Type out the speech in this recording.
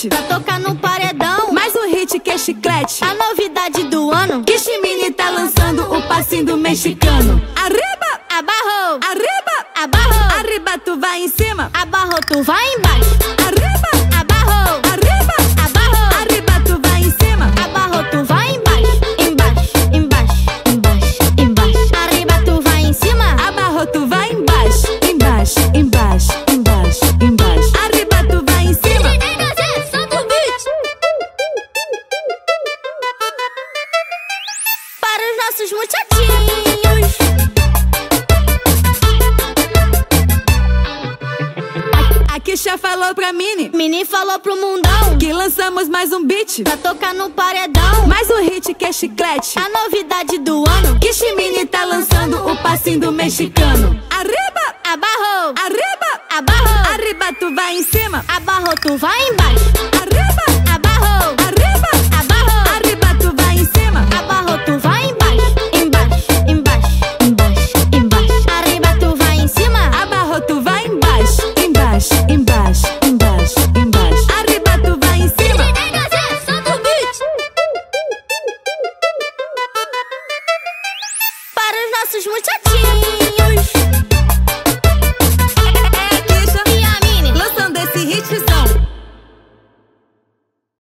hit pra tocar no paredão. Mais um hit que é chiclete. A novidade do ano. Que Chimini tá lançando o passinho do mexicano. Arriba, Abarrou, arriba, abarrou, arriba tu vai em cima. Abarrou, tu vai embaixo. Arriba, Abarrou, arriba, abarrou, arriba tu vai em cima. Abarrou, tu vai embaixo. Embaixo, embaixo, embaixo, embaixo. Arriba, tu vai em cima. Abarro tu vai nossos muchachinhos. A Kisha falou pra Mini. Mini falou pro mundão Que lançamos mais um beat. Pra tocar no paredão. Mais um hit que é chiclete. A novidade do ano. Que Chimini tá lançando o passinho do mexicano. Arriba, Abarrou, arriba, abarrou, arriba tu vai em cima. Abarrou, tu vai embaixo. Embaixo, embaixo, embaixo, embaixo Arriba tu vai em cima solta o beat. Para os nossos muchachinhos.